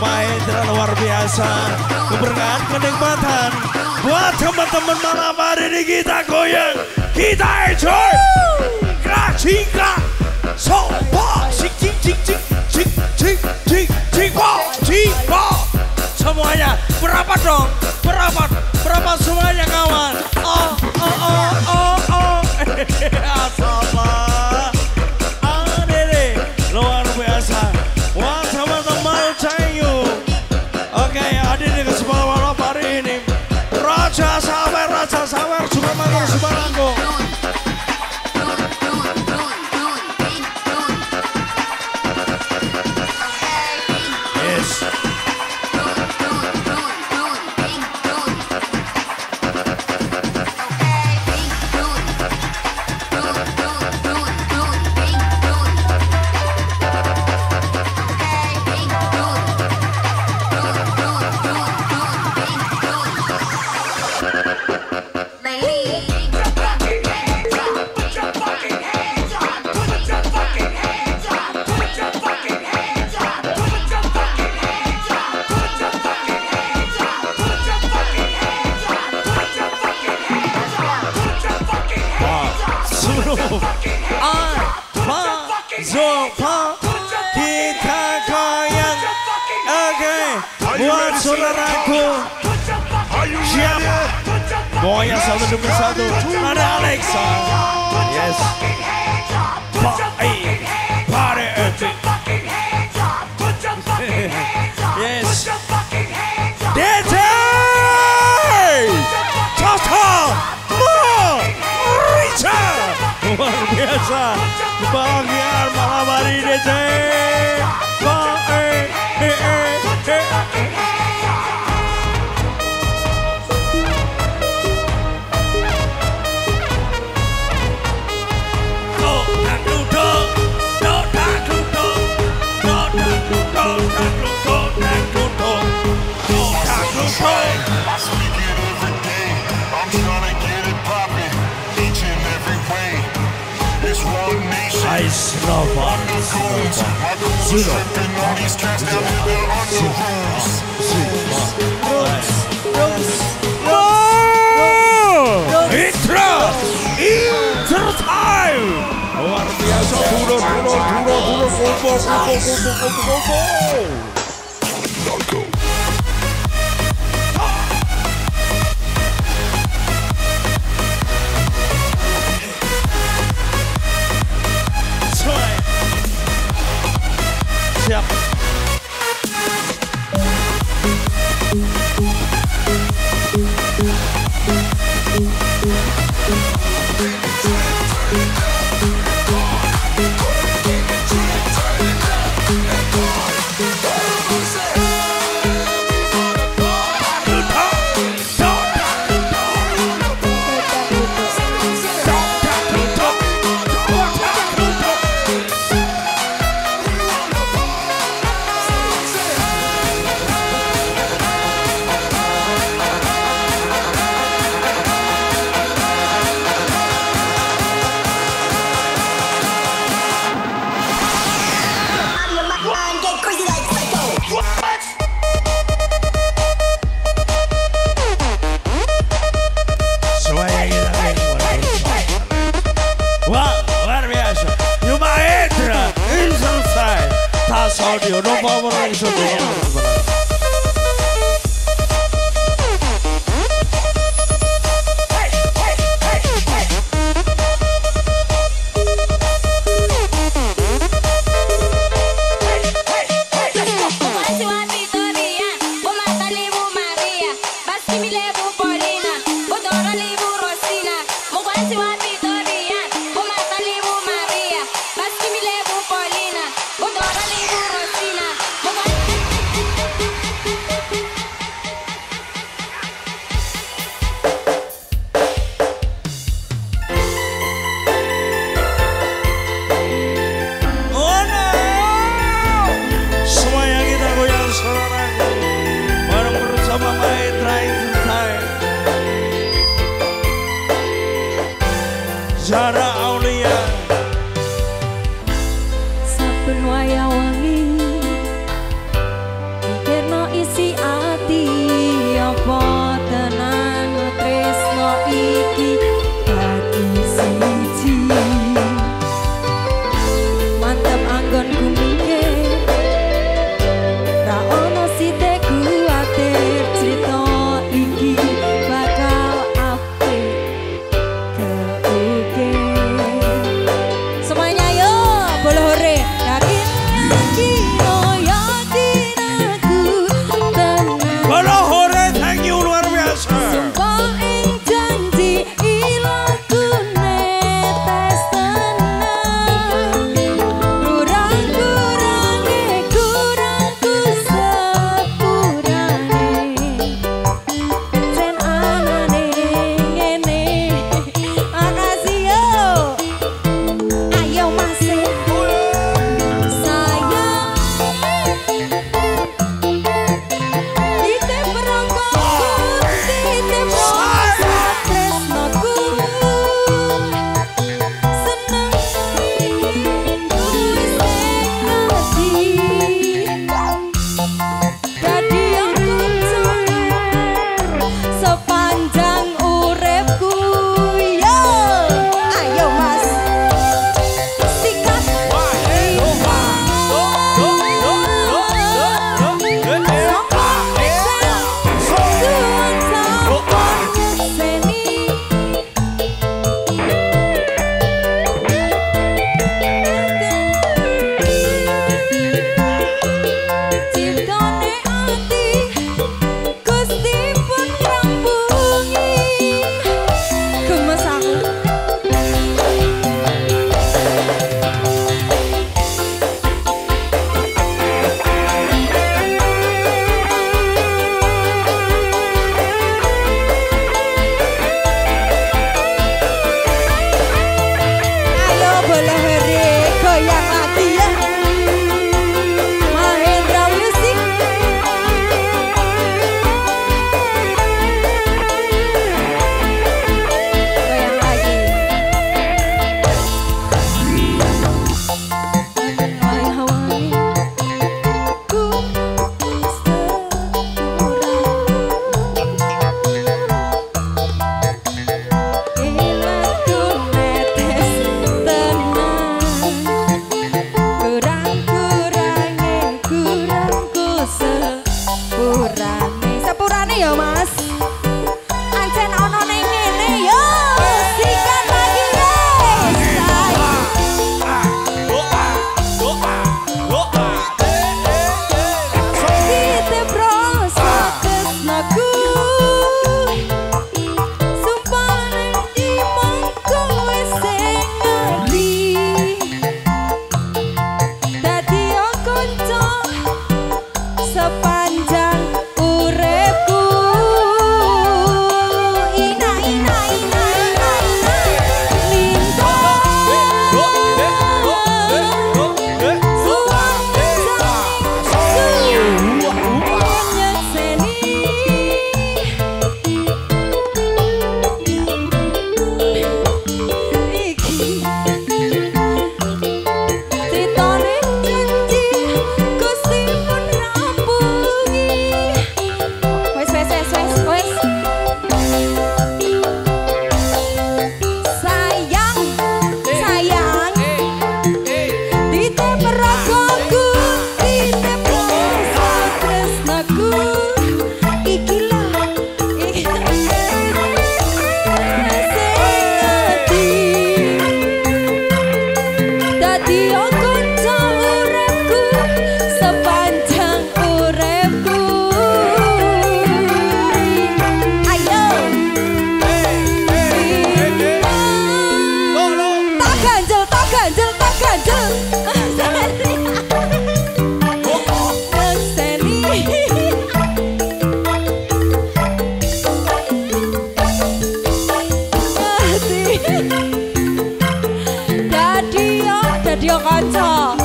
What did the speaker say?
Mahendra luar biasa. Memberikan kenikmatan Buat teman-teman malam hari ini kita goyang. Kita enjoy. Krak cingkrak Sopa Cik cik cik cik Cik cik cik Cik Cik Semuanya. Berapa dong? Berapa Moja sounded to Misato two hundred Alexa. Yes. Party, party, up. Put your fucking hands up. Luar biasa! Bahagia Malam hari ini, Zero bomb. Zero bomb. Zero bomb. Intro! Intro time! Luar biasa, duro, duro, duro, duro, golpo, golpo, golpo, golpo, golpo. Eu não vou falar isso aqui, eu. Me levo Paulina, vou dar livro Rosina, vou quase uma 翻唱